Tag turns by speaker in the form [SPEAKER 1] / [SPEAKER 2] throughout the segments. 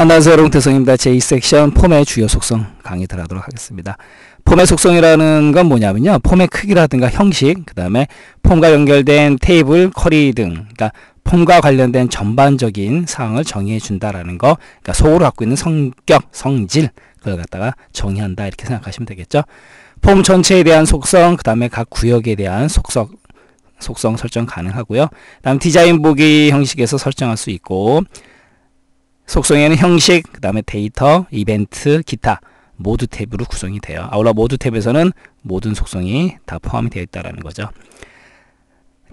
[SPEAKER 1] 안녕하세요 롱태성입니다. 제2섹션 폼의 주요 속성 강의 들어가도록 하겠습니다. 폼의 속성이라는 건 뭐냐면요. 폼의 크기라든가 형식, 그 다음에 폼과 연결된 테이블, 쿼리 등 그러니까 폼과 관련된 전반적인 사항을 정의해 준다라는 거 그러니까 속으로 갖고 있는 성격, 성질 그걸 갖다가 정의한다 이렇게 생각하시면 되겠죠. 폼 전체에 대한 속성, 그 다음에 각 구역에 대한 속성, 속성 설정 가능하고요. 다음 디자인 보기 형식에서 설정할 수 있고 속성에는 형식, 그 다음에 데이터, 이벤트, 기타 모두 탭으로 구성이 돼요. 아울러 모두 탭에서는 모든 속성이 다 포함이 되어 있다는 거죠.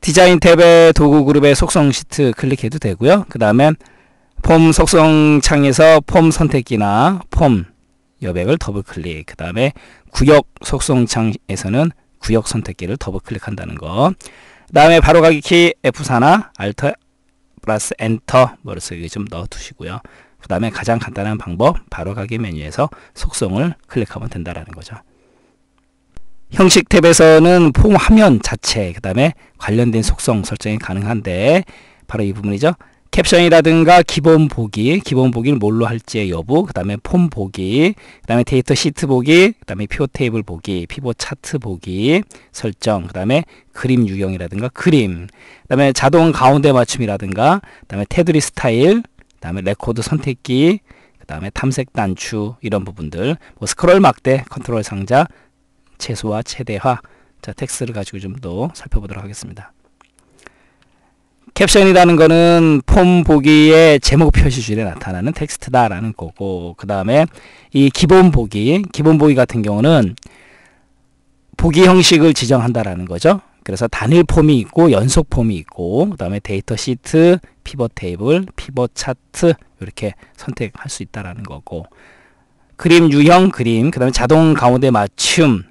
[SPEAKER 1] 디자인 탭의 도구 그룹의 속성 시트 클릭해도 되고요. 그 다음에 폼 속성 창에서 폼 선택기나 폼 여백을 더블 클릭. 그 다음에 구역 속성 창에서는 구역 선택기를 더블 클릭한다는 거. 그 다음에 바로가기 키 F4나 Alt 플러스 엔터 머릿속에 좀 넣어 두시고요. 그 다음에 가장 간단한 방법 바로 가기 메뉴에서 속성을 클릭하면 된다라는 거죠. 형식 탭에서는 폼 화면 자체 그 다음에 관련된 속성 설정이 가능한데 바로 이 부분이죠. 캡션이라든가 기본 보기, 기본 보기를 뭘로 할지의 여부, 그 다음에 폼 보기, 그 다음에 데이터 시트 보기, 그 다음에 피벗 테이블 보기, 피벗 차트 보기, 설정, 그 다음에 그림 유형이라든가 그림, 그 다음에 자동 가운데 맞춤이라든가, 그 다음에 테두리 스타일, 그 다음에 레코드 선택기, 그 다음에 탐색 단추 이런 부분들, 뭐 스크롤 막대, 컨트롤 상자, 최소화, 최대화, 자 텍스트를 가지고 좀 더 살펴보도록 하겠습니다. 캡션이라는 거는 폼 보기의 제목 표시줄에 나타나는 텍스트다라는 거고 그 다음에 이 기본 보기 기본 보기 같은 경우는 보기 형식을 지정한다라는 거죠. 그래서 단일 폼이 있고 연속 폼이 있고 그 다음에 데이터 시트 피벗 테이블 피벗 차트 이렇게 선택할 수 있다라는 거고 그림 유형 그림 그 다음에 자동 가운데 맞춤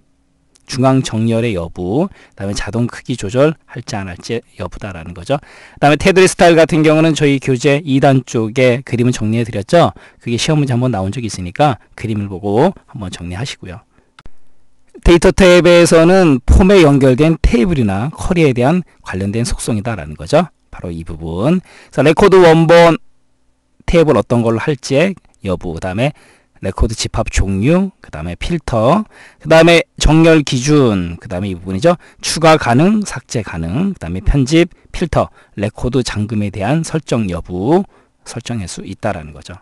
[SPEAKER 1] 중앙 정렬의 여부, 그다음에 자동 크기 조절 할지 안 할지 여부다라는 거죠. 그다음에 테두리 스타일 같은 경우는 저희 교재 2단 쪽에 그림을 정리해 드렸죠. 그게 시험 문제 한번 나온 적이 있으니까 그림을 보고 한번 정리하시고요. 데이터 탭에서는 폼에 연결된 테이블이나 쿼리에 대한 관련된 속성이다라는 거죠. 바로 이 부분. 그래서 레코드 원본 테이블 어떤 걸로 할지 여부, 그다음에 레코드 집합 종류, 그 다음에 필터, 그 다음에 정렬 기준, 그 다음에 이 부분이죠. 추가 가능, 삭제 가능, 그 다음에 편집, 필터, 레코드 잠금에 대한 설정 여부 설정할 수 있다라는 거죠.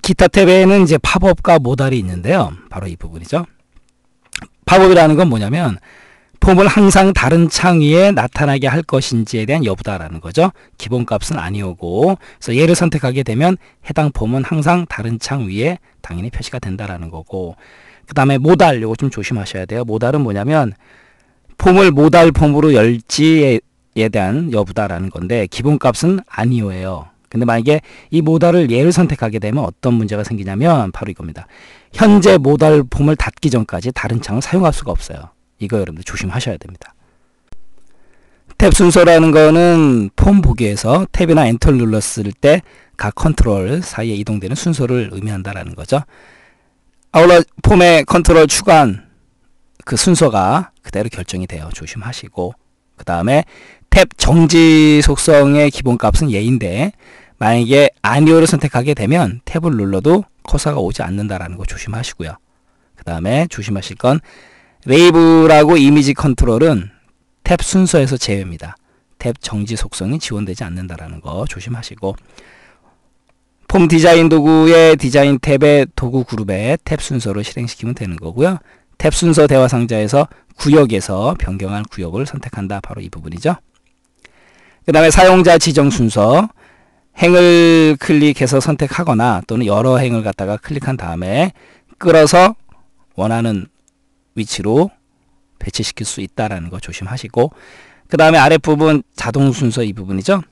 [SPEAKER 1] 기타 탭에는 이제 팝업과 modal이 있는데요. 바로 이 부분이죠. 팝업이라는 건 뭐냐면 폼을 항상 다른 창 위에 나타나게 할 것인지에 대한 여부다라는 거죠. 기본값은 아니오고 그래서 예를 선택하게 되면 해당 폼은 항상 다른 창 위에 당연히 표시가 된다라는 거고 그 다음에 modal 요거 좀 조심하셔야 돼요. modal은 뭐냐면 폼을 modal 폼으로 열지에 대한 여부다라는 건데 기본값은 아니오예요. 근데 만약에 이 modal을 예를 선택하게 되면 어떤 문제가 생기냐면 바로 이겁니다. 현재 modal 폼을 닫기 전까지 다른 창을 사용할 수가 없어요. 이거 여러분들 조심하셔야 됩니다. 탭 순서라는 거는 폼 보기에서 탭이나 엔터를 눌렀을 때 각 컨트롤 사이에 이동되는 순서를 의미한다라는 거죠. 아울러 폼의 컨트롤 추가한 그 순서가 그대로 결정이 돼요. 조심하시고 그 다음에 탭 정지 속성의 기본값은 예인데 만약에 아니오를 선택하게 되면 탭을 눌러도 커서가 오지 않는다라는 거 조심하시고요. 그 다음에 조심하실 건 레이블하고 이미지 컨트롤은 탭 순서에서 제외입니다. 탭 정지 속성이 지원되지 않는다라는 거 조심하시고 폼 디자인 도구의 디자인 탭의 도구 그룹에 탭 순서로 실행시키면 되는 거고요. 탭 순서 대화 상자에서 구역에서 변경할 구역을 선택한다. 바로 이 부분이죠. 그 다음에 사용자 지정 순서 행을 클릭해서 선택하거나 또는 여러 행을 갖다가 클릭한 다음에 끌어서 원하는 위치로 배치시킬 수 있다라는 거 조심하시고 그 다음에 아랫부분 자동 순서 이 부분이죠.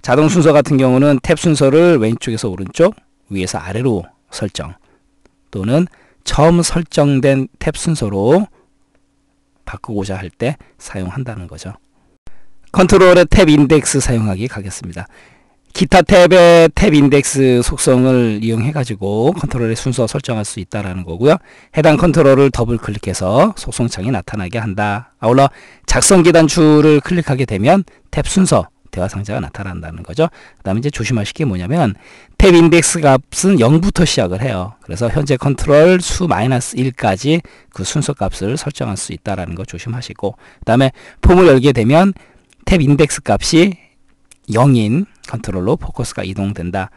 [SPEAKER 1] 자동 순서 같은 경우는 탭 순서를 왼쪽에서 오른쪽 위에서 아래로 설정 또는 처음 설정된 탭 순서로 바꾸고자 할 때 사용한다는 거죠. 컨트롤의 탭 인덱스 사용하기 가겠습니다. 기타 탭의 탭 인덱스 속성을 이용해 가지고 컨트롤의 순서 설정할 수 있다라는 거고요. 해당 컨트롤을 더블 클릭해서 속성창이 나타나게 한다. 아울러 작성기 단추를 클릭하게 되면 탭 순서 대화 상자가 나타난다는 거죠. 그 다음에 이제 조심하실 게 뭐냐면 탭 인덱스 값은 0부터 시작을 해요. 그래서 현재 컨트롤 수 마이너스 1까지 그 순서 값을 설정할 수 있다라는 거 조심하시고 그 다음에 폼을 열게 되면 탭 인덱스 값이 0인 컨트롤로 포커스가 이동된다.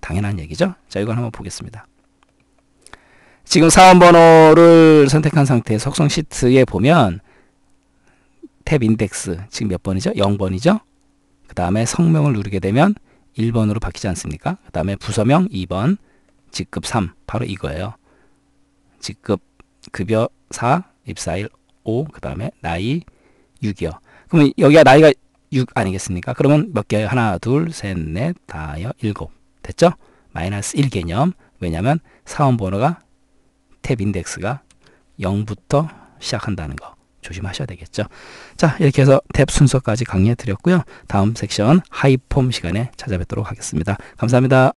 [SPEAKER 1] 당연한 얘기죠. 자, 이걸 한번 보겠습니다. 지금 사원 번호를 선택한 상태의 속성 시트에 보면 탭 인덱스 지금 몇 번이죠? 0번이죠? 그 다음에 성명을 누르게 되면 1번으로 바뀌지 않습니까? 그 다음에 부서명 2번, 직급 3 바로 이거예요. 직급 급여 4, 입사일 5, 그 다음에 나이 6이요. 그러면 여기가 나이가 6 아니겠습니까? 그러면 몇 개예요? 하나, 둘, 셋, 넷, 다 여, 일곱. 됐죠? 마이너스 1 개념. 왜냐면 사원 번호가 탭 인덱스가 0부터 시작한다는 거 조심하셔야 되겠죠. 자, 이렇게 해서 탭 순서까지 강의해 드렸고요. 다음 섹션 하이폼 시간에 찾아뵙도록 하겠습니다. 감사합니다.